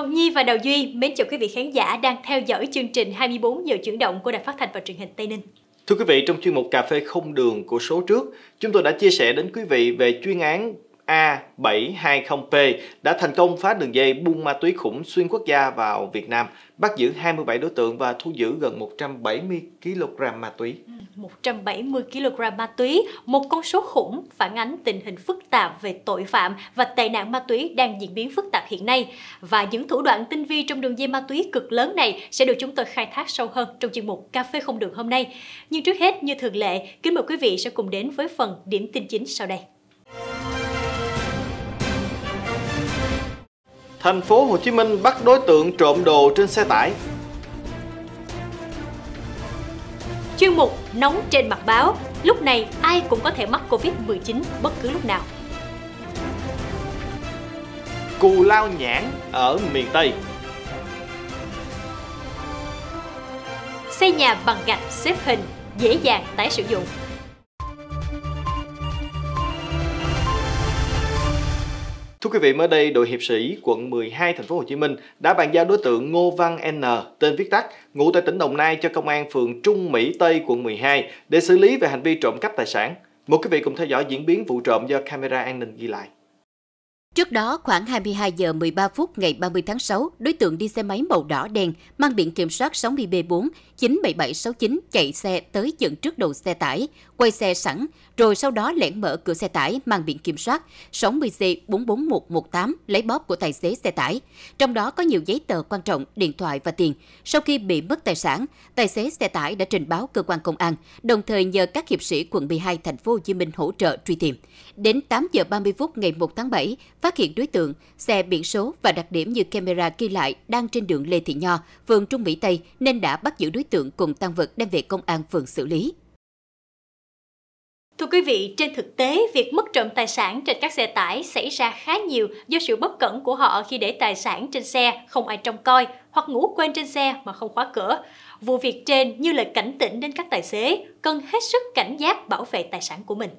Ngọc Nhi và Đào Duy mến chào quý vị khán giả đang theo dõi chương trình 24 giờ chuyển động của Đài Phát thanh và Truyền hình Tây Ninh. Thưa quý vị, trong chuyên mục Cà phê không đường của số trước, chúng tôi đã chia sẻ đến quý vị về chuyên án A720P đã thành công phá đường dây buôn ma túy khủng xuyên quốc gia vào Việt Nam, bắt giữ 27 đối tượng và thu giữ gần 170 kg ma túy. Ừ, 170 kg ma túy, một con số khủng phản ánh tình hình phức tạp về tội phạm và tệ nạn ma túy đang diễn biến phức tạp hiện nay. Và những thủ đoạn tinh vi trong đường dây ma túy cực lớn này sẽ được chúng tôi khai thác sâu hơn trong chuyên mục Cà phê không đường hôm nay. Nhưng trước hết, như thường lệ, kính mời quý vị sẽ cùng đến với phần điểm tin chính sau đây. Thành phố Hồ Chí Minh bắt đối tượng trộm đồ trên xe tải. Chuyên mục Nóng trên mặt báo, lúc này ai cũng có thể mắc Covid-19 bất cứ lúc nào. Cù lao nhãn ở miền Tây. Xây nhà bằng gạch xếp hình, dễ dàng tái sử dụng. Thưa quý vị, mới đây đội hiệp sĩ quận 12 thành phố Hồ Chí Minh đã bàn giao đối tượng Ngô Văn N, tên viết tắt, ngụ tại tỉnh Đồng Nai cho công an phường Trung Mỹ Tây quận 12 để xử lý về hành vi trộm cắp tài sản. Mời quý vị cùng theo dõi diễn biến vụ trộm do camera an ninh ghi lại. Trước đó, khoảng 22 giờ 13 phút ngày 30 tháng 6, đối tượng đi xe máy màu đỏ đen mang biển kiểm soát 60B4 97769 chạy xe tới dựng trước đầu xe tải, quay xe sẵn, rồi sau đó lẻn mở cửa xe tải mang biển kiểm soát 60C44118 lấy bóp của tài xế xe tải. Trong đó có nhiều giấy tờ quan trọng, điện thoại và tiền. Sau khi bị mất tài sản, tài xế xe tải đã trình báo cơ quan công an, đồng thời nhờ các hiệp sĩ quận 12 thành phố Hồ Chí Minh hỗ trợ truy tìm. Đến 8 giờ 30 phút ngày 1 tháng 7, phát hiện đối tượng, xe biển số và đặc điểm như camera ghi lại đang trên đường Lê Thị Nho, phường Trung Mỹ Tây nên đã bắt giữ đối tượng cùng tăng vật đem về công an phường xử lý. Thưa quý vị, trên thực tế, việc mất trộm tài sản trên các xe tải xảy ra khá nhiều do sự bất cẩn của họ khi để tài sản trên xe không ai trông coi hoặc ngủ quên trên xe mà không khóa cửa. Vụ việc trên như lời cảnh tỉnh đến các tài xế cần hết sức cảnh giác bảo vệ tài sản của mình.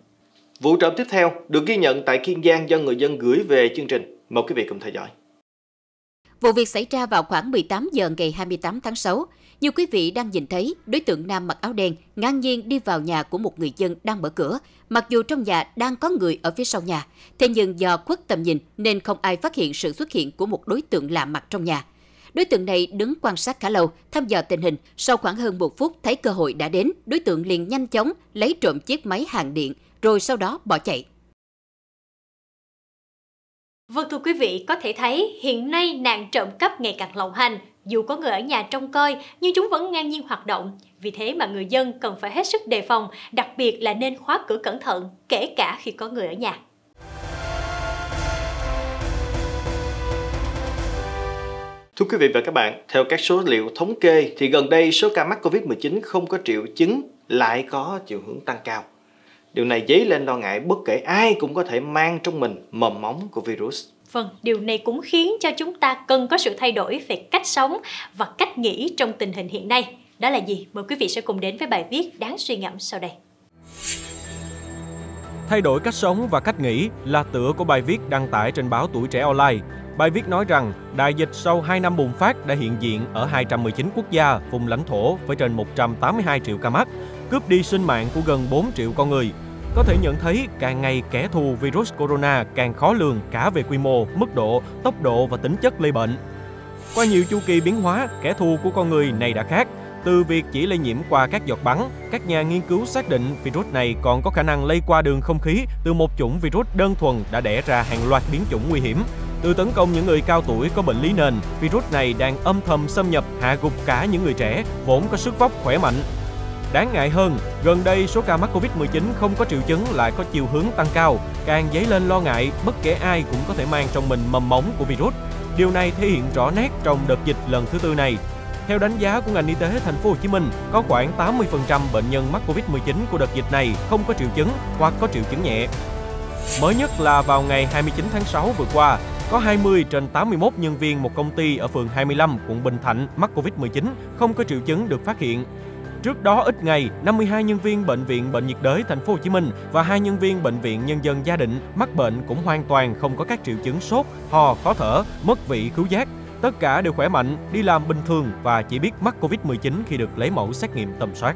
Vụ trộm tiếp theo được ghi nhận tại Kiên Giang do người dân gửi về chương trình. Mời quý vị cùng theo dõi. Vụ việc xảy ra vào khoảng 18 giờ ngày 28 tháng 6. Như quý vị đang nhìn thấy, đối tượng nam mặc áo đen ngang nhiên đi vào nhà của một người dân đang mở cửa, mặc dù trong nhà đang có người ở phía sau nhà. Thế nhưng do khuất tầm nhìn nên không ai phát hiện sự xuất hiện của một đối tượng lạ mặt trong nhà. Đối tượng này đứng quan sát khá lâu, thăm dò tình hình. Sau khoảng hơn một phút thấy cơ hội đã đến, đối tượng liền nhanh chóng lấy trộm chiếc máy hàng điện, rồi sau đó bỏ chạy. Vâng thưa quý vị, có thể thấy hiện nay nạn trộm cắp ngày càng lộng hành. Dù có người ở nhà trông coi, nhưng chúng vẫn ngang nhiên hoạt động. Vì thế mà người dân cần phải hết sức đề phòng, đặc biệt là nên khóa cửa cẩn thận, kể cả khi có người ở nhà. Thưa quý vị và các bạn, theo các số liệu thống kê thì gần đây số ca mắc Covid-19 không có triệu chứng lại có chiều hướng tăng cao. Điều này dấy lên lo ngại bất kể ai cũng có thể mang trong mình mầm móng của virus. Vâng, điều này cũng khiến cho chúng ta cần có sự thay đổi về cách sống và cách nghĩ trong tình hình hiện nay. Đó là gì? Mời quý vị sẽ cùng đến với bài viết đáng suy ngẫm sau đây. Thay đổi cách sống và cách nghĩ là tựa của bài viết đăng tải trên báo Tuổi Trẻ Online. Bài viết nói rằng đại dịch sau 2 năm bùng phát đã hiện diện ở 219 quốc gia, vùng lãnh thổ với trên 182 triệu ca mắc, cướp đi sinh mạng của gần 4 triệu con người. Có thể nhận thấy càng ngày kẻ thù virus corona càng khó lường cả về quy mô, mức độ, tốc độ và tính chất lây bệnh. Qua nhiều chu kỳ biến hóa, kẻ thù của con người này đã khác. Từ việc chỉ lây nhiễm qua các giọt bắn, các nhà nghiên cứu xác định virus này còn có khả năng lây qua đường không khí từ một chủng virus đơn thuần đã đẻ ra hàng loạt biến chủng nguy hiểm. Từ tấn công những người cao tuổi có bệnh lý nền, virus này đang âm thầm xâm nhập hạ gục cả những người trẻ vốn có sức vóc khỏe mạnh Đáng ngại hơn, gần đây số ca mắc Covid-19 không có triệu chứng lại có chiều hướng tăng cao, càng dấy lên lo ngại bất kể ai cũng có thể mang trong mình mầm móng của virus. Điều này thể hiện rõ nét trong đợt dịch lần thứ tư này. Theo đánh giá của ngành y tế thành phố Hồ Chí Minh, có khoảng 80% bệnh nhân mắc Covid-19 của đợt dịch này không có triệu chứng hoặc có triệu chứng nhẹ. Mới nhất là vào ngày 29 tháng 6 vừa qua, có 20 trên 81 nhân viên một công ty ở phường 25, quận Bình Thạnh mắc Covid-19 không có triệu chứng được phát hiện. Trước đó ít ngày, 52 nhân viên bệnh viện Bệnh nhiệt đới thành phố Hồ Chí Minh và hai nhân viên bệnh viện Nhân dân Gia Định mắc bệnh cũng hoàn toàn không có các triệu chứng sốt, ho, khó thở, mất vị, khứu giác. Tất cả đều khỏe mạnh, đi làm bình thường và chỉ biết mắc Covid-19 khi được lấy mẫu xét nghiệm tầm soát.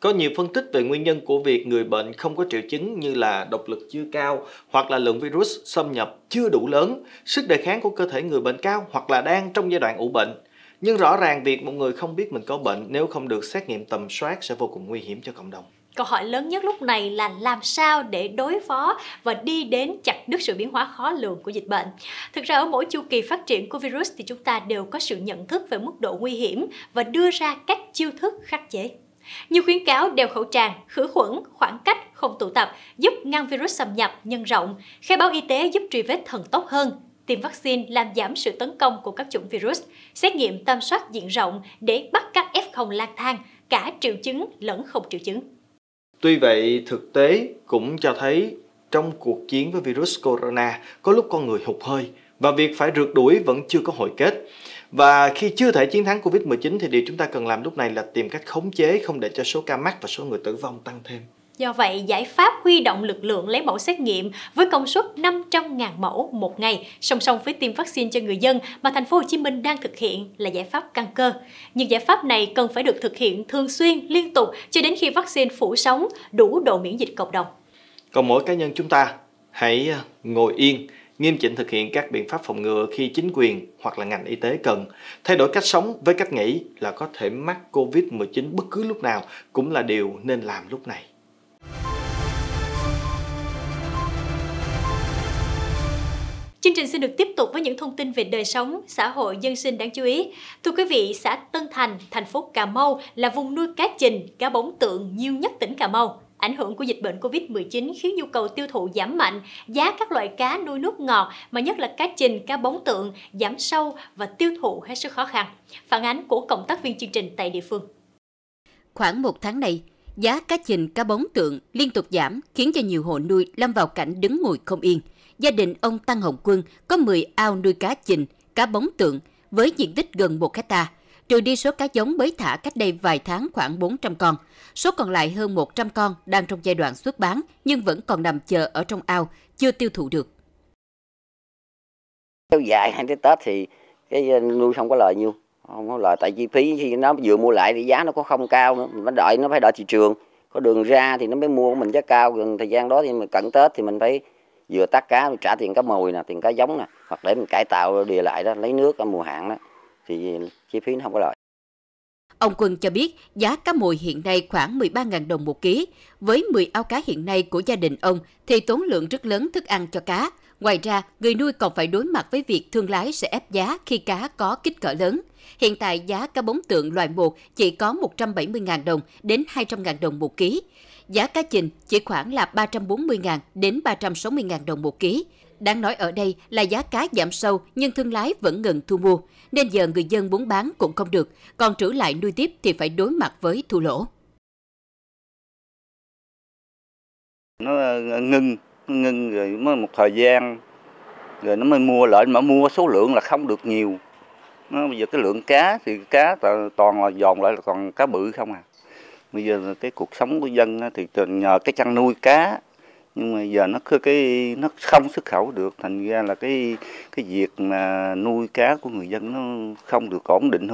Có nhiều phân tích về nguyên nhân của việc người bệnh không có triệu chứng như là độc lực chưa cao hoặc là lượng virus xâm nhập chưa đủ lớn, sức đề kháng của cơ thể người bệnh cao hoặc là đang trong giai đoạn ủ bệnh. Nhưng rõ ràng việc một người không biết mình có bệnh nếu không được xét nghiệm tầm soát sẽ vô cùng nguy hiểm cho cộng đồng. Câu hỏi lớn nhất lúc này là làm sao để đối phó và đi đến chặt đứt sự biến hóa khó lường của dịch bệnh. Thực ra ở mỗi chu kỳ phát triển của virus thì chúng ta đều có sự nhận thức về mức độ nguy hiểm và đưa ra các chiêu thức khắc chế. Như khuyến cáo đeo khẩu trang, khử khuẩn, khoảng cách, không tụ tập giúp ngăn virus xâm nhập, nhân rộng. Khai báo y tế giúp truy vết thần tốc hơn. Tiêm vaccine làm giảm sự tấn công của các chủng virus. Xét nghiệm tầm soát diện rộng để bắt các F0 lang thang, cả triệu chứng lẫn không triệu chứng. Tuy vậy, thực tế cũng cho thấy trong cuộc chiến với virus corona có lúc con người hụt hơi và việc phải rượt đuổi vẫn chưa có hồi kết. Và khi chưa thể chiến thắng Covid-19 thì điều chúng ta cần làm lúc này là tìm cách khống chế không để cho số ca mắc và số người tử vong tăng thêm. Do vậy, giải pháp huy động lực lượng lấy mẫu xét nghiệm với công suất 500.000 mẫu một ngày, song song với tiêm vaccine cho người dân mà thành phố Hồ Chí Minh đang thực hiện là giải pháp căn cơ. Nhưng giải pháp này cần phải được thực hiện thường xuyên, liên tục cho đến khi vaccine phủ sóng đủ độ miễn dịch cộng đồng. Còn mỗi cá nhân chúng ta hãy à, ngồi yên, nghiêm chỉnh thực hiện các biện pháp phòng ngừa khi chính quyền hoặc là ngành y tế cần. Thay đổi cách sống với cách nghĩ là có thể mắc Covid-19 bất cứ lúc nào cũng là điều nên làm lúc này. Chương trình xin được tiếp tục với những thông tin về đời sống, xã hội, dân sinh đáng chú ý. Thưa quý vị, xã Tân Thành, thành phố Cà Mau là vùng nuôi cá trình, cá bóng tượng nhiều nhất tỉnh Cà Mau. Ảnh hưởng của dịch bệnh Covid-19 khiến nhu cầu tiêu thụ giảm mạnh, giá các loại cá nuôi nước ngọt mà nhất là cá trình, cá bóng tượng giảm sâu và tiêu thụ hết sức khó khăn. Phản ánh của cộng tác viên chương trình tại địa phương. Khoảng một tháng này, giá cá trình, cá bóng tượng liên tục giảm khiến cho nhiều hộ nuôi lâm vào cảnh đứng ngồi không yên. Gia đình ông Tăng Hồng Quân có 10 ao nuôi cá trình, cá bóng tượng với diện tích gần 1 hecta trừ đi số cá giống mới thả cách đây vài tháng khoảng 400 con. Số còn lại hơn 100 con đang trong giai đoạn xuất bán nhưng vẫn còn nằm chờ ở trong ao, chưa tiêu thụ được. Kéo dài hai tới Tết thì cái ờ, nuôi không có lời nhiêu không có lời tại chi phí khi nó vừa mua lại thì giá nó có không cao nữa mình đợi nó phải đợi thị trường có đường ra thì nó mới mua của mình giá cao gần thời gian đó thì mình cận tết thì mình phải vừa tắt cá trả tiền cá mồi nè tiền cá giống nè hoặc để mình cải tạo đìa lại đó lấy nước ở mùa hạn đó thì chi phí nó không có lợi. Ông Quân cho biết giá cá mồi hiện nay khoảng 13.000 đồng một ký. Với 10 ao cá hiện nay của gia đình ông thì tốn lượng rất lớn thức ăn cho cá. Ngoài ra, người nuôi còn phải đối mặt với việc thương lái sẽ ép giá khi cá có kích cỡ lớn. Hiện tại giá cá bóng tượng loại 1 chỉ có 170.000 đồng đến 200.000 đồng một ký. Giá cá chình chỉ khoảng là 340.000 đến 360.000 đồng một ký. Đáng nói ở đây là giá cá giảm sâu nhưng thương lái vẫn ngừng thu mua, nên giờ người dân muốn bán cũng không được, còn trữ lại nuôi tiếp thì phải đối mặt với thua lỗ. Nó ờ, ngưng, ngưng rồi mới một thời gian, rồi nó mới mua lại mà mua số lượng là không được nhiều. Nó bây giờ cái lượng cá thì cá toàn là dồn lại là còn cá bự không à. Bây giờ cái cuộc sống của dân thì nhờ cái chăn nuôi cá nhưng mà giờ nó cái nó không xuất khẩu được thành ra là cái cái việc mà nuôi cá của người dân nó không được ổn định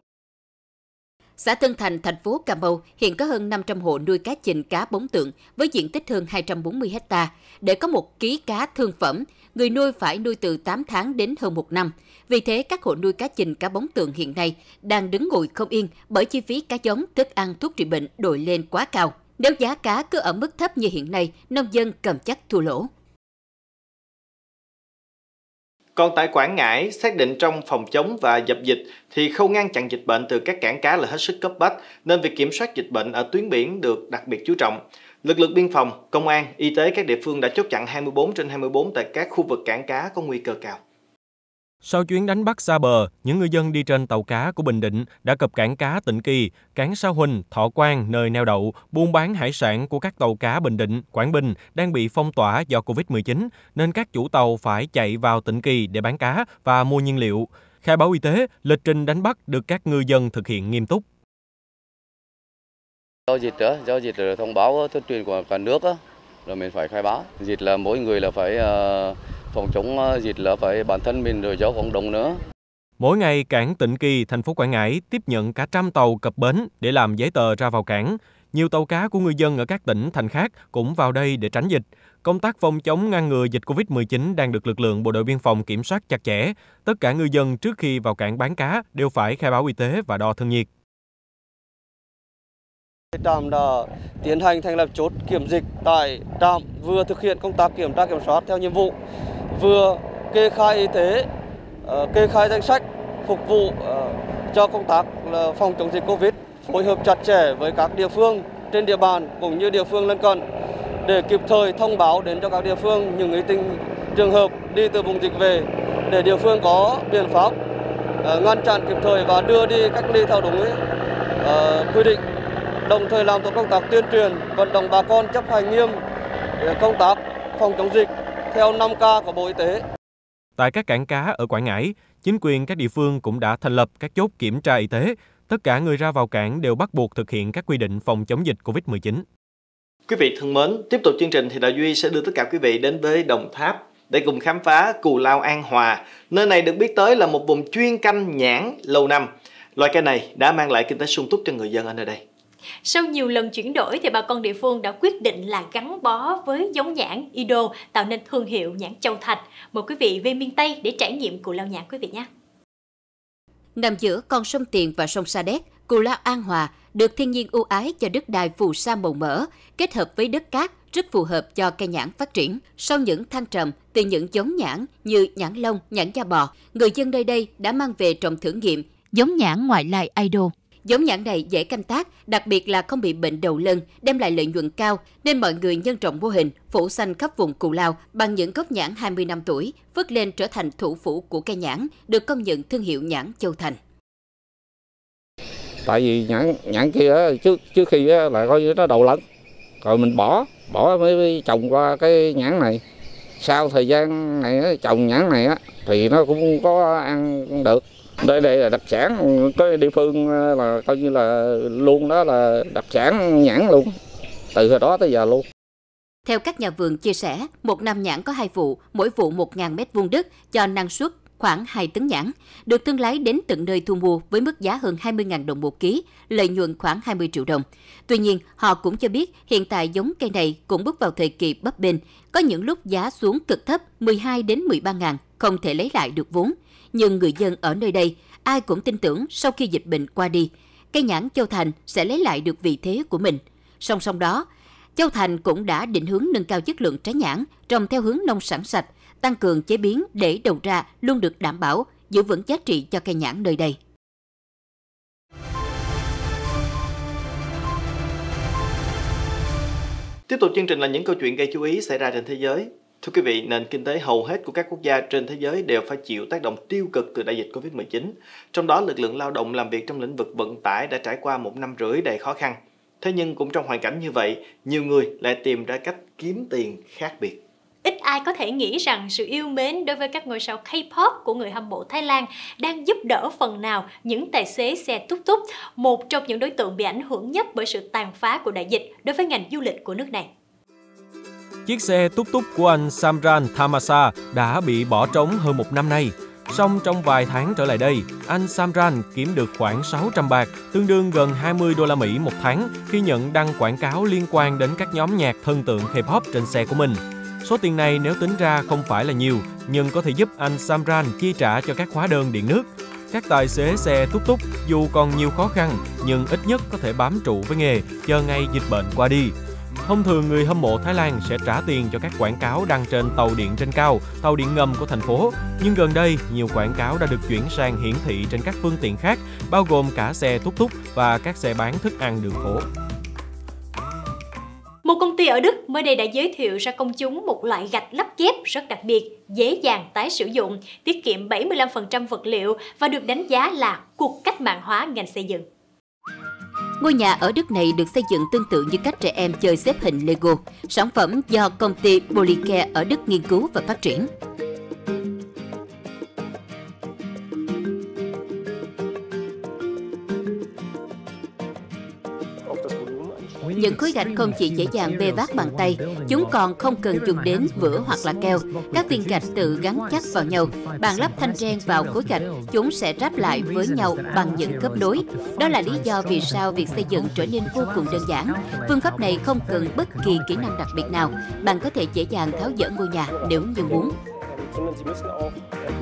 Xã Tân Thành, thành phố Cà Mau hiện có hơn 500 hộ nuôi cá chình cá bóng tượng với diện tích hơn 240 hecta. Để có một ký cá thương phẩm, người nuôi phải nuôi từ 8 tháng đến hơn một năm. Vì thế, các hộ nuôi cá trình cá bóng tượng hiện nay đang đứng ngồi không yên bởi chi phí cá giống, thức ăn, thuốc trị bệnh đội lên quá cao. Nếu giá cá cứ ở mức thấp như hiện nay, nông dân cầm chắc thua lỗ. Còn tại Quảng Ngãi, xác định trong phòng chống và dập dịch thì khâu ngăn chặn dịch bệnh từ các cảng cá là hết sức cấp bách, nên việc kiểm soát dịch bệnh ở tuyến biển được đặc biệt chú trọng. Lực lượng biên phòng, công an, y tế các địa phương đã chốt chặn 24 trên 24 tại các khu vực cảng cá có nguy cơ cao. Sau chuyến đánh bắt xa bờ, những ngư dân đi trên tàu cá của Bình Định đã cập cảng cá Tịnh Kỳ, cảng Sa Huỳnh, Thọ Quang nơi neo đậu, buôn bán hải sản của các tàu cá Bình Định, Quảng Bình đang bị phong tỏa do Covid-19, nên các chủ tàu phải chạy vào Tịnh Kỳ để bán cá và mua nhiên liệu. Khai báo y tế, lịch trình đánh bắt được các ngư dân thực hiện nghiêm túc. Do dịch đó, do dịch là thông báo tuyên truyền của cả nước đó, rồi mình phải khai báo. Dịch là mỗi người là phải ờ, phòng chống ờ, dịch là phải bản thân mình rồi cho cộng đồng nữa. Mỗi ngày, cảng Tịnh Kỳ, thành phố Quảng Ngãi tiếp nhận cả trăm tàu cập bến để làm giấy tờ ra vào cảng. Nhiều tàu cá của người dân ở các tỉnh, thành khác cũng vào đây để tránh dịch. Công tác phòng chống ngăn ngừa dịch COVID-19 đang được lực lượng bộ đội biên phòng kiểm soát chặt chẽ. Tất cả ngư dân trước khi vào cảng bán cá đều phải khai báo y tế và đo thân nhiệt. Trạm đã tiến hành thành lập chốt kiểm dịch tại trạm vừa thực hiện công tác kiểm tra kiểm soát theo nhiệm vụ, vừa kê khai y tế, ờ, kê khai danh sách phục vụ ờ, cho công tác phòng chống dịch Covid, phối hợp chặt chẽ với các địa phương trên địa bàn cũng như địa phương lân cận để kịp thời thông báo đến cho các địa phương những tình trường hợp đi từ vùng dịch về để địa phương có biện pháp ờ, ngăn chặn kịp thời và đưa đi cách ly theo đúng quy định đồng thời làm tốt công tác tuyên truyền, vận động bà con chấp hành nghiêm công tác phòng chống dịch theo 5K của Bộ Y tế. Tại các cảng cá ở Quảng Ngãi, chính quyền các địa phương cũng đã thành lập các chốt kiểm tra y tế. Tất cả người ra vào cảng đều bắt buộc thực hiện các quy định phòng chống dịch COVID-19. Quý vị thân mến, tiếp tục chương trình thì Đạo Duy sẽ đưa tất cả quý vị đến với Đồng Tháp để cùng khám phá Cù Lao An Hòa. Nơi này được biết tới là một vùng chuyên canh nhãn lâu năm. Loài cây này đã mang lại kinh tế sung túc cho người dân ở nơi đây. Sau nhiều lần chuyển đổi thì bà con địa phương đã quyết định là gắn bó với giống nhãn Ido tạo nên thương hiệu nhãn Châu Thạch. Mời quý vị về miền Tây để trải nghiệm cù lao nhãn quý vị nhé. Nằm giữa con sông Tiền và sông Sa Đéc, cù lao An Hòa được thiên nhiên ưu ái cho đất đai phù sa màu mỡ, kết hợp với đất cát rất phù hợp cho cây nhãn phát triển. Sau những thăng trầm từ những giống nhãn như nhãn lông, nhãn da bò, người dân nơi đây đã mang về trồng thử nghiệm giống nhãn ngoại lai Idol Giống nhãn này dễ canh tác, đặc biệt là không bị bệnh đầu lân, đem lại lợi nhuận cao, nên mọi người nhân rộng mô hình phủ xanh khắp vùng Cù Lao bằng những gốc nhãn 20 năm tuổi, vươn lên trở thành thủ phủ của cây nhãn, được công nhận thương hiệu nhãn Châu Thành. Tại vì nhãn nhãn kia trước trước khi là coi như nó đầu lẫn, rồi mình bỏ bỏ mới trồng qua cái nhãn này. Sau thời gian này trồng nhãn này thì nó cũng có ăn được đây đây là đặc sản cái địa phương ờ, là coi như là luôn đó là đặc sản nhãn luôn từ hồi đó tới giờ luôn theo các nhà vườn chia sẻ, một năm nhãn có hai vụ, mỗi vụ 1.000 mét vuông đất cho năng suất khoảng 2 tấn nhãn, được thương lái đến tận nơi thu mua với mức giá hơn 20.000 đồng một ký, lợi nhuận khoảng 20 triệu đồng. Tuy nhiên, họ cũng cho biết hiện tại giống cây này cũng bước vào thời kỳ bấp bênh, có những lúc giá xuống cực thấp 12 đến 13 ngàn, không thể lấy lại được vốn nhưng người dân ở nơi đây ai cũng tin tưởng sau khi dịch bệnh qua đi, cây nhãn Châu Thành sẽ lấy lại được vị thế của mình. Song song đó, Châu Thành cũng đã định hướng nâng cao chất lượng trái nhãn, trồng theo hướng nông sản sạch, tăng cường chế biến để đầu ra luôn được đảm bảo, giữ vững giá trị cho cây nhãn nơi đây. Tiếp tục chương trình là những câu chuyện gây chú ý xảy ra trên thế giới. Thưa quý vị, nền kinh tế hầu hết của các quốc gia trên thế giới đều phải chịu tác động tiêu cực từ đại dịch Covid-19. Trong đó, lực lượng lao động làm việc trong lĩnh vực vận tải đã trải qua một năm rưỡi đầy khó khăn. Thế nhưng cũng trong hoàn cảnh như vậy, nhiều người lại tìm ra cách kiếm tiền khác biệt. Ít ai có thể nghĩ rằng sự yêu mến đối với các ngôi sao K-pop của người hâm mộ Thái Lan đang giúp đỡ phần nào những tài xế xe túc túc, một trong những đối tượng bị ảnh hưởng nhất bởi sự tàn phá của đại dịch đối với ngành du lịch của nước này. Chiếc xe túc túc của anh Samran Thamasa đã bị bỏ trống hơn một năm nay. Song trong vài tháng trở lại đây, anh Samran kiếm được khoảng 600 bạc, tương đương gần 20 đô la Mỹ một tháng khi nhận đăng quảng cáo liên quan đến các nhóm nhạc thân tượng K-pop trên xe của mình. Số tiền này nếu tính ra không phải là nhiều, nhưng có thể giúp anh Samran chi trả cho các hóa đơn điện nước. Các tài xế xe túc túc dù còn nhiều khó khăn, nhưng ít nhất có thể bám trụ với nghề, chờ ngay dịch bệnh qua đi. Thông thường người hâm mộ Thái Lan sẽ trả tiền cho các quảng cáo đăng trên tàu điện trên cao, tàu điện ngầm của thành phố. Nhưng gần đây, nhiều quảng cáo đã được chuyển sang hiển thị trên các phương tiện khác, bao gồm cả xe túc túc và các xe bán thức ăn đường phố. Một công ty ở Đức mới đây đã giới thiệu ra công chúng một loại gạch lắp ghép rất đặc biệt, dễ dàng tái sử dụng, tiết kiệm 75% vật liệu và được đánh giá là cuộc cách mạng hóa ngành xây dựng. Ngôi nhà ở Đức này được xây dựng tương tự như cách trẻ em chơi xếp hình Lego, sản phẩm do công ty Polycare ở Đức nghiên cứu và phát triển. Những khối gạch không chỉ dễ dàng bê vác bằng tay, chúng còn không cần dùng đến vữa hoặc là keo. Các viên gạch tự gắn chắc vào nhau. Bạn lắp thanh ren vào khối gạch, chúng sẽ ráp lại với nhau bằng những khớp nối. Đó là lý do vì sao việc xây dựng trở nên vô cùng đơn giản. Phương pháp này không cần bất kỳ kỹ năng đặc biệt nào. Bạn có thể dễ dàng tháo dỡ ngôi nhà nếu như muốn.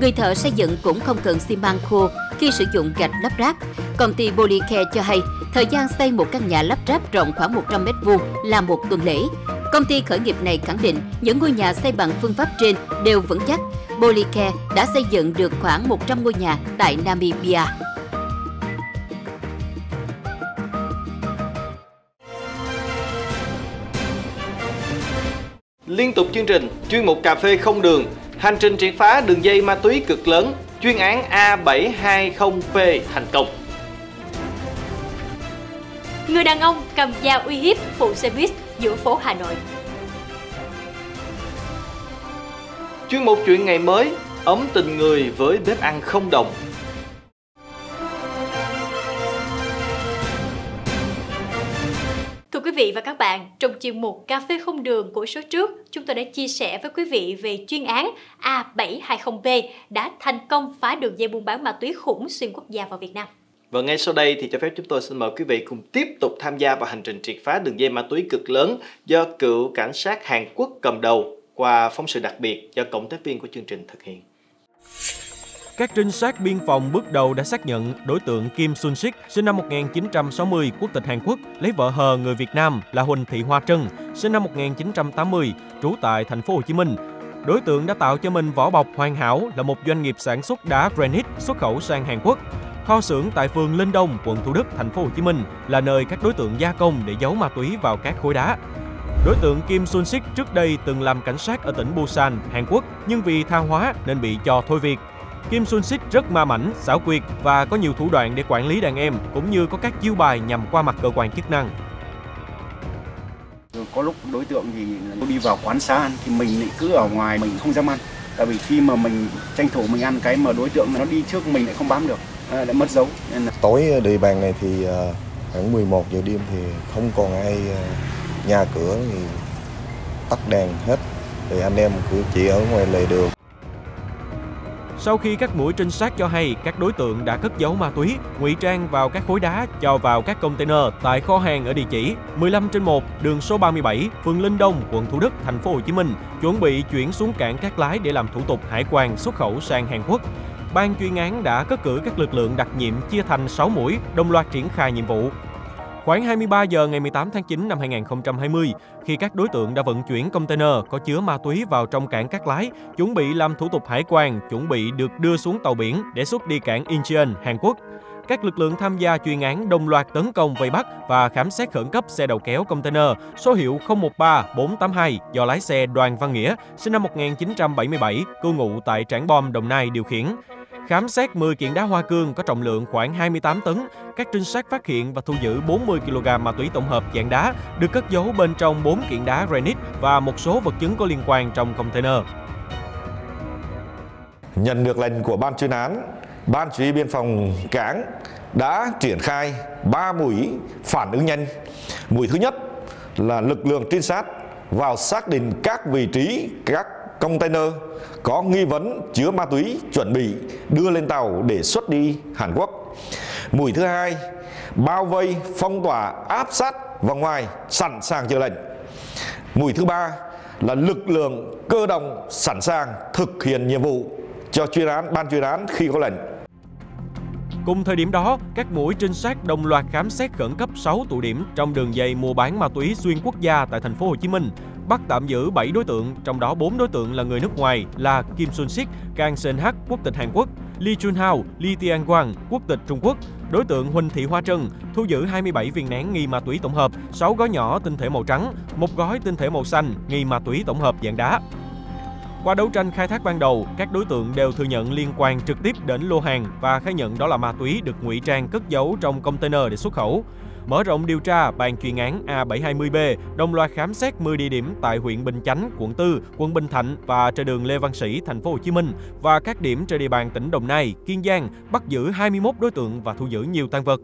Người thợ xây dựng cũng không cần xi măng khô khi sử dụng gạch lắp ráp. Công ty Polycare cho hay, thời gian xây một căn nhà lắp ráp rộng khoảng 100 m2 là một tuần lễ. Công ty khởi nghiệp này khẳng định những ngôi nhà xây bằng phương pháp trên đều vững chắc. Polycare đã xây dựng được khoảng 100 ngôi nhà tại Namibia. Liên tục chương trình, chuyên mục cà phê không đường, hành trình triệt phá đường dây ma túy cực lớn, chuyên án A720P thành công. Người đàn ông cầm dao uy hiếp phụ xe buýt giữa phố Hà Nội. Chuyên mục chuyện ngày mới, ấm tình người với bếp ăn không đồng. Thưa quý vị và các bạn, trong chuyên mục Cà phê không đường của số trước, chúng tôi đã chia sẻ với quý vị về chuyên án A720B đã thành công phá đường dây buôn bán ma túy khủng xuyên quốc gia vào Việt Nam. Và ngay sau đây thì cho phép chúng tôi xin mời quý vị cùng tiếp tục tham gia vào hành trình triệt phá đường dây ma túy cực lớn do cựu cảnh sát Hàn Quốc cầm đầu qua phóng sự đặc biệt do cộng tác viên của chương trình thực hiện. Các trinh sát biên phòng bước đầu đã xác nhận đối tượng Kim Sun Sik, sinh năm 1960, quốc tịch Hàn Quốc, lấy vợ hờ người Việt Nam là Huỳnh Thị Hoa Trân, sinh năm 1980, trú tại thành phố Hồ Chí Minh. Đối tượng đã tạo cho mình vỏ bọc hoàn hảo là một doanh nghiệp sản xuất đá granite xuất khẩu sang Hàn Quốc. Kho xưởng tại phường Linh Đông, quận Thủ Đức, thành phố Hồ Chí Minh là nơi các đối tượng gia công để giấu ma túy vào các khối đá. Đối tượng Kim Sun Sik trước đây từng làm cảnh sát ở tỉnh Busan, Hàn Quốc, nhưng vì tha hóa nên bị cho thôi việc. Kim Sun Sik rất ma mảnh, xảo quyệt và có nhiều thủ đoạn để quản lý đàn em, cũng như có các chiêu bài nhằm qua mặt cơ quan chức năng. Có lúc đối tượng thì đi vào quán xá ăn thì mình lại cứ ở ngoài mình không dám ăn. Tại vì khi mà mình tranh thủ mình ăn cái mà đối tượng nó đi trước mình lại không bám được, đã mất dấu. Nên là... Tối địa bàn này thì khoảng 11 giờ đêm thì không còn ai nhà cửa thì tắt đèn hết. Thì anh em cứ chỉ ở ngoài lề đường. Sau khi các mũi trinh sát cho hay các đối tượng đã cất giấu ma túy, ngụy trang vào các khối đá cho vào các container tại kho hàng ở địa chỉ 15 trên 1, đường số 37, phường Linh Đông, quận Thủ Đức, thành phố Hồ Chí Minh, chuẩn bị chuyển xuống cảng Cát Lái để làm thủ tục hải quan xuất khẩu sang Hàn Quốc. Ban chuyên án đã cất cử các lực lượng đặc nhiệm chia thành 6 mũi, đồng loạt triển khai nhiệm vụ. Khoảng 23 giờ ngày 18 tháng 9 năm 2020, khi các đối tượng đã vận chuyển container có chứa ma túy vào trong cảng Cát Lái, chuẩn bị làm thủ tục hải quan, chuẩn bị được đưa xuống tàu biển để xuất đi cảng Incheon, Hàn Quốc. Các lực lượng tham gia chuyên án đồng loạt tấn công vây bắt và khám xét khẩn cấp xe đầu kéo container số hiệu 013482 do lái xe Đoàn Văn Nghĩa, sinh năm 1977, cư ngụ tại Trảng Bom, Đồng Nai điều khiển. Khám xét 10 kiện đá hoa cương có trọng lượng khoảng 28 tấn, các trinh sát phát hiện và thu giữ 40 kg ma túy tổng hợp dạng đá được cất giấu bên trong 4 kiện đá granite và một số vật chứng có liên quan trong container. Nhận được lệnh của ban chuyên án, Ban chỉ huy biên phòng cảng đã triển khai 3 mũi phản ứng nhanh. Mũi thứ nhất là lực lượng trinh sát vào xác định các vị trí các container có nghi vấn chứa ma túy chuẩn bị đưa lên tàu để xuất đi Hàn Quốc. Mũi thứ hai, bao vây, phong tỏa, áp sát vào ngoài, sẵn sàng chờ lệnh. Mũi thứ ba là lực lượng cơ động sẵn sàng thực hiện nhiệm vụ cho chuyên án, ban chuyên án khi có lệnh. Cùng thời điểm đó, các mũi trinh sát đồng loạt khám xét khẩn cấp 6 tụ điểm trong đường dây mua bán ma túy xuyên quốc gia tại thành phố Hồ Chí Minh, bắt tạm giữ 7 đối tượng, trong đó 4 đối tượng là người nước ngoài là Kim Sun Sik, Kang Sen Hak, quốc tịch Hàn Quốc, Lee Chun Hao, Lee Tian Quang, quốc tịch Trung Quốc. Đối tượng Huỳnh Thị Hoa Trân thu giữ 27 viên nén nghi ma túy tổng hợp, 6 gói nhỏ tinh thể màu trắng, một gói tinh thể màu xanh nghi ma túy tổng hợp dạng đá. Qua đấu tranh khai thác ban đầu, các đối tượng đều thừa nhận liên quan trực tiếp đến lô hàng và khai nhận đó là ma túy được ngụy trang cất giấu trong container để xuất khẩu. Mở rộng điều tra, ban chuyên án A720B đồng loạt khám xét 10 địa điểm tại huyện Bình Chánh, quận 4, quận Bình Thạnh và trên đường Lê Văn Sĩ, thành phố Hồ Chí Minh và các điểm trên địa bàn tỉnh Đồng Nai, Kiên Giang, bắt giữ 21 đối tượng và thu giữ nhiều tăng vật.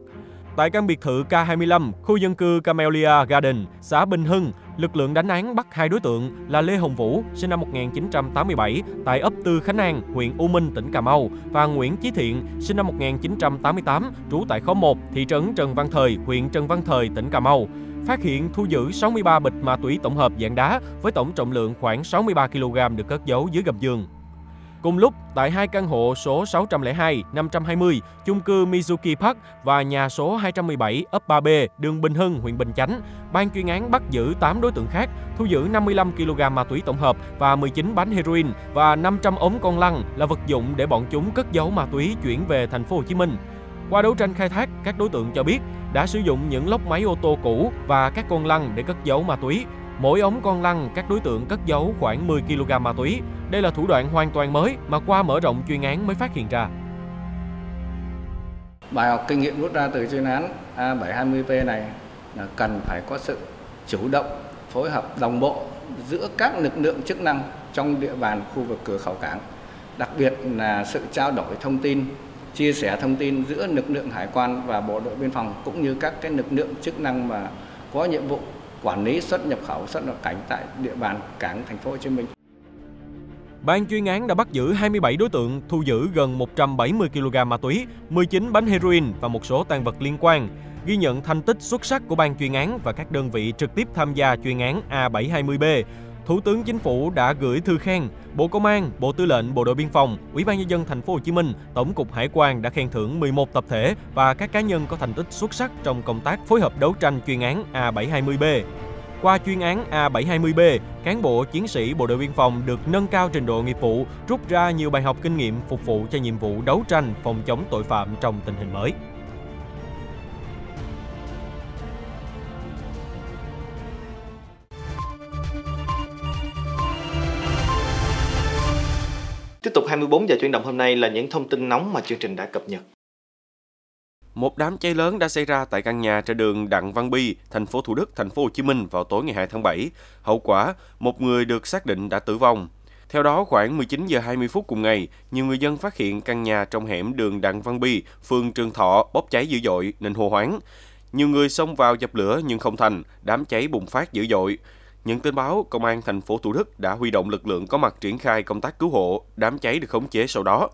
Tại căn biệt thự K25, khu dân cư Camellia Garden, xã Bình Hưng, lực lượng đánh án bắt hai đối tượng là Lê Hồng Vũ, sinh năm 1987, tại ấp Tư Khánh An, huyện U Minh, tỉnh Cà Mau, và Nguyễn Chí Thiện, sinh năm 1988, trú tại khóm 1, thị trấn Trần Văn Thời, huyện Trần Văn Thời, tỉnh Cà Mau phát hiện thu giữ 63 bịch ma túy tổng hợp dạng đá với tổng trọng lượng khoảng 63 kg được cất giấu dưới gầm giường. Cùng lúc, tại hai căn hộ số 602, 520, chung cư Mizuki Park và nhà số 217 ấp 3B, đường Bình Hưng, huyện Bình Chánh, ban chuyên án bắt giữ 8 đối tượng khác, thu giữ 55 kg ma túy tổng hợp và 19 bánh heroin và 500 ống con lăn là vật dụng để bọn chúng cất giấu ma túy chuyển về thành phố Hồ Chí Minh. Qua đấu tranh khai thác, các đối tượng cho biết đã sử dụng những lốc máy ô tô cũ và các con lăn để cất giấu ma túy. Mỗi ống con lăn các đối tượng cất giấu khoảng 10 kg ma túy. Đây là thủ đoạn hoàn toàn mới mà qua mở rộng chuyên án mới phát hiện ra. Bài học kinh nghiệm rút ra từ chuyên án A720P này là cần phải có sự chủ động, phối hợp đồng bộ giữa các lực lượng chức năng trong địa bàn khu vực cửa khẩu cảng. Đặc biệt là sự trao đổi thông tin chia sẻ thông tin giữa lực lượng hải quan và bộ đội biên phòng cũng như các cái lực lượng chức năng mà có nhiệm vụ quản lý xuất nhập khẩu xuất nhập cảnh tại địa bàn cảng thành phố Hồ Chí Minh. Ban chuyên án đã bắt giữ 27 đối tượng, thu giữ gần 170 kg ma túy, 19 bánh heroin và một số tang vật liên quan. Ghi nhận thành tích xuất sắc của ban chuyên án và các đơn vị trực tiếp tham gia chuyên án A720B, Thủ tướng Chính phủ đã gửi thư khen Bộ Công an, Bộ Tư lệnh Bộ đội Biên phòng, Ủy ban nhân dân thành phố Hồ Chí Minh, Tổng cục Hải quan đã khen thưởng 11 tập thể và các cá nhân có thành tích xuất sắc trong công tác phối hợp đấu tranh chuyên án A720B. Qua chuyên án A720B, cán bộ chiến sĩ Bộ đội Biên phòng được nâng cao trình độ nghiệp vụ, rút ra nhiều bài học kinh nghiệm phục vụ cho nhiệm vụ đấu tranh phòng chống tội phạm trong tình hình mới. Tiếp tục 24 giờ chuyển động hôm nay là những thông tin nóng mà chương trình đã cập nhật. Một đám cháy lớn đã xảy ra tại căn nhà trên đường Đặng Văn Bi, thành phố Thủ Đức, thành phố Hồ Chí Minh vào tối ngày 2 tháng 7. Hậu quả, một người được xác định đã tử vong. Theo đó, khoảng 19 giờ 20 phút cùng ngày, nhiều người dân phát hiện căn nhà trong hẻm đường Đặng Văn Bi, phường Trường Thọ bốc cháy dữ dội nên hô hoáng. Nhiều người xông vào dập lửa nhưng không thành, đám cháy bùng phát dữ dội. Nhận tin báo, Công an thành phố Thủ Đức đã huy động lực lượng có mặt triển khai công tác cứu hộ, đám cháy được khống chế sau đó.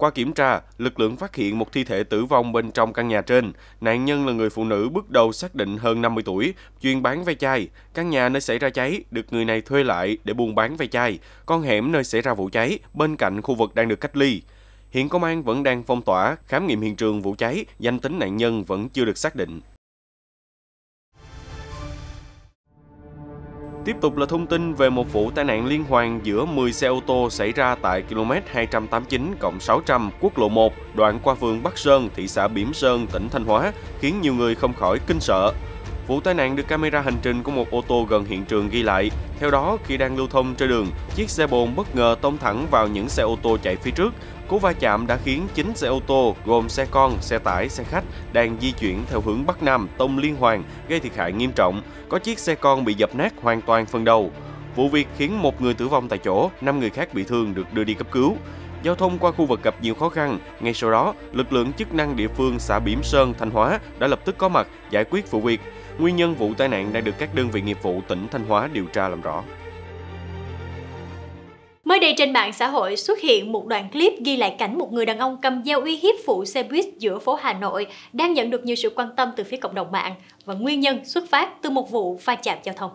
Qua kiểm tra, lực lượng phát hiện một thi thể tử vong bên trong căn nhà trên. Nạn nhân là người phụ nữ bước đầu xác định hơn 50 tuổi, chuyên bán ve chai. Căn nhà nơi xảy ra cháy được người này thuê lại để buôn bán ve chai. Con hẻm nơi xảy ra vụ cháy bên cạnh khu vực đang được cách ly. Hiện công an vẫn đang phong tỏa, khám nghiệm hiện trường vụ cháy, danh tính nạn nhân vẫn chưa được xác định. Tiếp tục là thông tin về một vụ tai nạn liên hoàn giữa 10 xe ô tô xảy ra tại km 289 600 quốc lộ 1 đoạn qua phường Bắc Sơn, thị xã Bỉm Sơn, tỉnh Thanh Hóa, khiến nhiều người không khỏi kinh sợ. Vụ tai nạn được camera hành trình của một ô tô gần hiện trường ghi lại. Theo đó, khi đang lưu thông trên đường, chiếc xe bồn bất ngờ tông thẳng vào những xe ô tô chạy phía trước. Cú va chạm đã khiến 9 xe ô tô gồm xe con, xe tải, xe khách đang di chuyển theo hướng Bắc Nam tông liên hoàn gây thiệt hại nghiêm trọng. Có chiếc xe con bị dập nát hoàn toàn phần đầu. Vụ việc khiến một người tử vong tại chỗ, 5 người khác bị thương được đưa đi cấp cứu. Giao thông qua khu vực gặp nhiều khó khăn. Ngay sau đó, lực lượng chức năng địa phương xã Bỉm Sơn, Thanh Hóa đã lập tức có mặt giải quyết vụ việc. Nguyên nhân vụ tai nạn đang được các đơn vị nghiệp vụ tỉnh Thanh Hóa điều tra làm rõ. Mới đây trên mạng xã hội xuất hiện một đoạn clip ghi lại cảnh một người đàn ông cầm dao uy hiếp phụ xe buýt giữa phố Hà Nội đang nhận được nhiều sự quan tâm từ phía cộng đồng mạng và nguyên nhân xuất phát từ một vụ va chạm giao thông.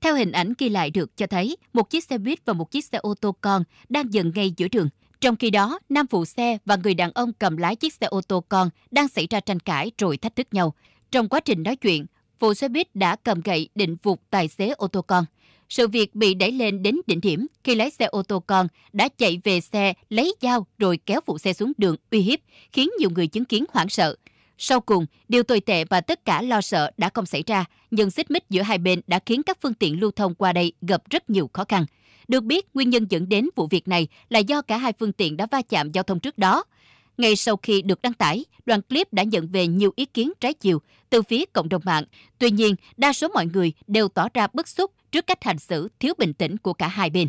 Theo hình ảnh ghi lại được cho thấy, một chiếc xe buýt và một chiếc xe ô tô con đang dừng ngay giữa đường. Trong khi đó, nam phụ xe và người đàn ông cầm lái chiếc xe ô tô con đang xảy ra tranh cãi rồi thách thức nhau. Trong quá trình nói chuyện, phụ xe buýt đã cầm gậy định vụt tài xế ô tô con. Sự việc bị đẩy lên đến đỉnh điểm khi lái xe ô tô con đã chạy về xe lấy dao rồi kéo phụ xe xuống đường uy hiếp, khiến nhiều người chứng kiến hoảng sợ. Sau cùng, điều tồi tệ và tất cả lo sợ đã không xảy ra, nhưng xích mích giữa hai bên đã khiến các phương tiện lưu thông qua đây gặp rất nhiều khó khăn. Được biết, nguyên nhân dẫn đến vụ việc này là do cả hai phương tiện đã va chạm giao thông trước đó. Ngay sau khi được đăng tải, đoạn clip đã nhận về nhiều ý kiến trái chiều từ phía cộng đồng mạng. Tuy nhiên, đa số mọi người đều tỏ ra bức xúc trước cách hành xử thiếu bình tĩnh của cả hai bên.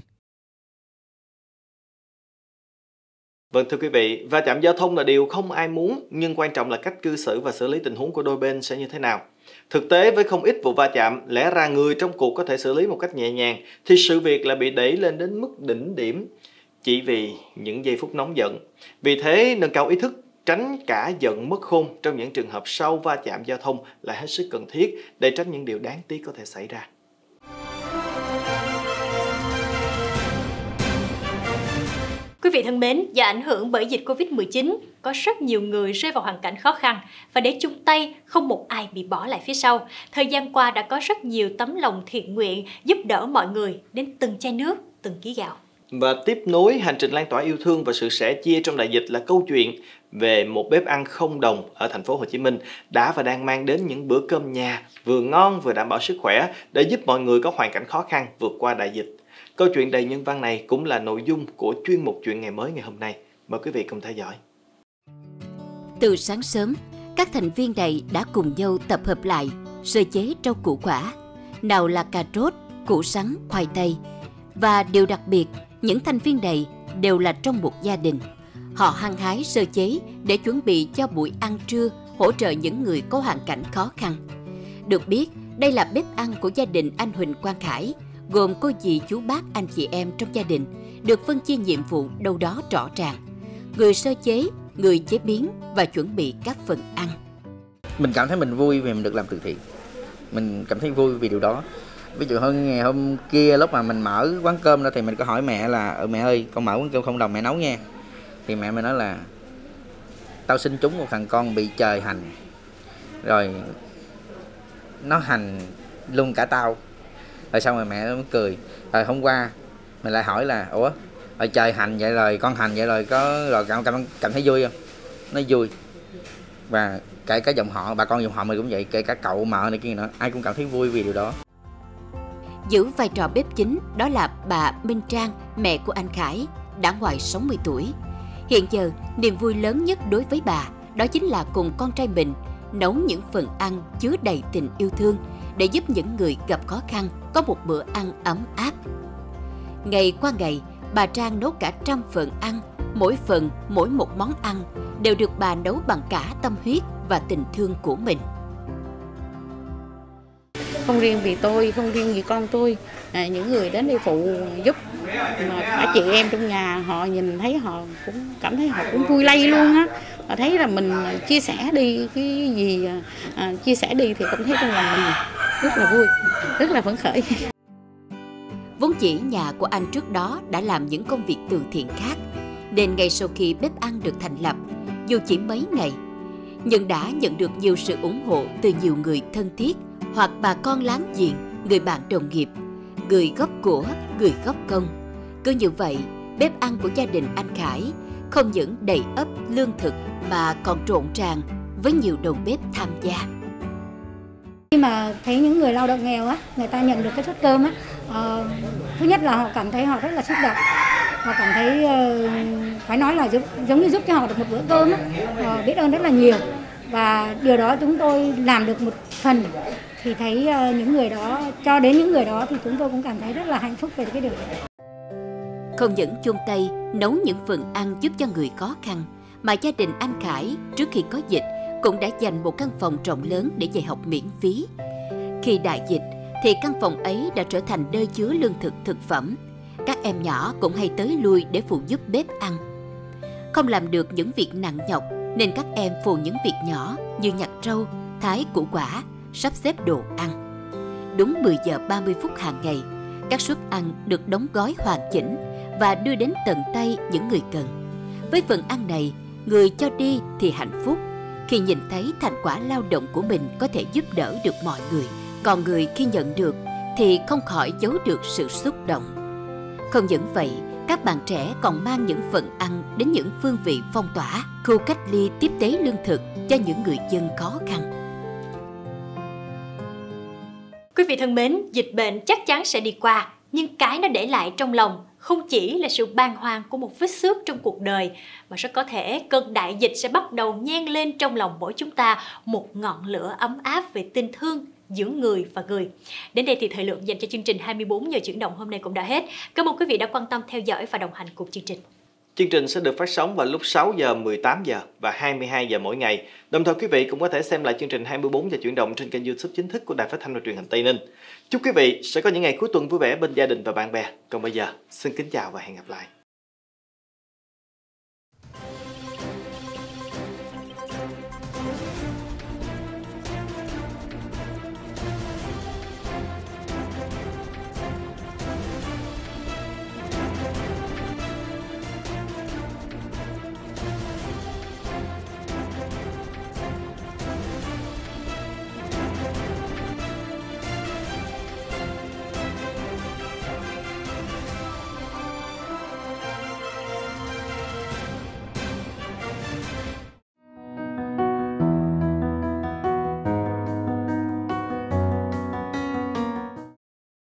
Vâng thưa quý vị, va chạm giao thông là điều không ai muốn, nhưng quan trọng là cách cư xử và xử lý tình huống của đôi bên sẽ như thế nào. Thực tế với không ít vụ va chạm, lẽ ra người trong cuộc có thể xử lý một cách nhẹ nhàng, thì sự việc lại bị đẩy lên đến mức đỉnh điểm chỉ vì những giây phút nóng giận. Vì thế, nâng cao ý thức tránh cả giận mất khôn trong những trường hợp sau va chạm giao thông là hết sức cần thiết để tránh những điều đáng tiếc có thể xảy ra. Quý vị thân mến, do ảnh hưởng bởi dịch Covid-19, có rất nhiều người rơi vào hoàn cảnh khó khăn và để chung tay, không một ai bị bỏ lại phía sau. Thời gian qua đã có rất nhiều tấm lòng thiện nguyện giúp đỡ mọi người đến từng chai nước, từng ký gạo. Và tiếp nối hành trình lan tỏa yêu thương và sự sẻ chia trong đại dịch là câu chuyện về một bếp ăn không đồng ở thành phố Hồ Chí Minh đã và đang mang đến những bữa cơm nhà vừa ngon vừa đảm bảo sức khỏe để giúp mọi người có hoàn cảnh khó khăn vượt qua đại dịch. Câu chuyện đầy nhân văn này cũng là nội dung của chuyên mục chuyện ngày mới ngày hôm nay. Mời quý vị cùng theo dõi. Từ sáng sớm, các thành viên này đã cùng nhau tập hợp lại sơ chế rau củ quả, nào là cà rốt, củ sắn, khoai tây. Và điều đặc biệt, những thành viên này đều là trong một gia đình. Họ hăng hái sơ chế để chuẩn bị cho buổi ăn trưa hỗ trợ những người có hoàn cảnh khó khăn. Được biết, đây là bếp ăn của gia đình anh Huỳnh Quang Khải, gồm cô dì chú bác anh chị em trong gia đình, được phân chia nhiệm vụ đâu đó rõ ràng. Người sơ chế, người chế biến và chuẩn bị các phần ăn. Mình cảm thấy mình vui vì mình được làm từ thiện. Mình cảm thấy vui vì điều đó. Ví dụ hơn ngày hôm kia lúc mà mình mở quán cơm ra thì mình có hỏi mẹ là ừ, mẹ ơi con mở quán cơm không đồng mẹ nấu nha. Thì mẹ mình nói là tao sinh chúng một thằng con bị trời hành rồi nó hành luôn cả tao rồi xong rồi mẹ nó cười. Rồi hôm qua mình lại hỏi là, ủa rồi trời hành vậy rồi, con hành vậy rồi, có rồi cảm cảm cảm thấy vui không? Nó vui. Và kể cả dòng họ, bà con dòng họ mình cũng vậy, kể cả cậu, mợ này kia nữa, ai cũng cảm thấy vui vì điều đó. Giữ vai trò bếp chính, đó là bà Minh Trang, mẹ của anh Khải, đã ngoài 60 tuổi. Hiện giờ, niềm vui lớn nhất đối với bà, đó chính là cùng con trai mình nấu những phần ăn chứa đầy tình yêu thương để giúp những người gặp khó khăn có một bữa ăn ấm áp. Ngày qua ngày, bà Trang nấu cả trăm phần ăn, mỗi phần, mỗi một món ăn đều được bà nấu bằng cả tâm huyết và tình thương của mình. Không riêng vì tôi, không riêng vì con tôi, à, những người đến đây phụ giúp mà cả chị em trong nhà họ nhìn thấy họ cũng cảm thấy họ cũng vui lây luôn á họ thấy là mình chia sẻ đi cái gì à, à, chia sẻ đi thì cũng thấy trong lòng mình rất là vui. Rất là phấn khởi. Vốn chỉ nhà của anh trước đó đã làm những công việc từ thiện khác, nên ngay sau khi bếp ăn được thành lập, dù chỉ mấy ngày, nhưng đã nhận được nhiều sự ủng hộ từ nhiều người thân thiết hoặc bà con láng giềng, người bạn đồng nghiệp, người góp của, người góp công. Cứ như vậy, bếp ăn của gia đình anh khải không những đầy ấp lương thực mà còn trộn tràn với nhiều đầu bếp tham gia khi mà thấy những người lao động nghèo á người ta nhận được cái suất cơm á uh, thứ nhất là họ cảm thấy họ rất là xúc động. Họ cảm thấy uh, phải nói là giúp, giống như giúp cho họ được một bữa cơm á uh, biết ơn rất là nhiều. Và điều đó chúng tôi làm được một phần. Thì thấy uh, những người đó cho đến những người đó thì chúng tôi cũng cảm thấy rất là hạnh phúc về cái điều đó. không những chung tay nấu những phần ăn giúp cho người khó khăn mà gia đình anh Khải trước khi có dịch cũng đã dành một căn phòng rộng lớn để dạy học miễn phí. Khi đại dịch thì căn phòng ấy đã trở thành nơi chứa lương thực thực phẩm. Các em nhỏ cũng hay tới lui để phụ giúp bếp ăn. Không làm được những việc nặng nhọc nên các em phụ những việc nhỏ như nhặt rau, thái củ quả, sắp xếp đồ ăn. Đúng 10 giờ 30 phút hàng ngày, các suất ăn được đóng gói hoàn chỉnh và đưa đến tận tay những người cần. Với phần ăn này, người cho đi thì hạnh phúc khi nhìn thấy thành quả lao động của mình có thể giúp đỡ được mọi người, còn người khi nhận được thì không khỏi giấu được sự xúc động. Không những vậy, các bạn trẻ còn mang những phần ăn đến những phương vị phong tỏa, khu cách ly tiếp tế lương thực cho những người dân khó khăn. Quý vị thân mến, dịch bệnh chắc chắn sẽ đi qua, nhưng cái nó để lại trong lòng không chỉ là sự bàng hoàng của một vết xước trong cuộc đời, mà rất có thể cơn đại dịch sẽ bắt đầu nhen lên trong lòng mỗi chúng ta một ngọn lửa ấm áp về tình thương giữa người và người. Đến đây thì thời lượng dành cho chương trình 24 giờ chuyển động hôm nay cũng đã hết. Cảm ơn quý vị đã quan tâm theo dõi và đồng hành cùng chương trình. Chương trình sẽ được phát sóng vào lúc 6 giờ, 18 giờ và 22 giờ mỗi ngày. Đồng thời quý vị cũng có thể xem lại chương trình 24 giờ chuyển động trên kênh YouTube chính thức của Đài Phát thanh và Truyền hình Tây Ninh. Chúc quý vị sẽ có những ngày cuối tuần vui vẻ bên gia đình và bạn bè. Còn bây giờ, xin kính chào và hẹn gặp lại.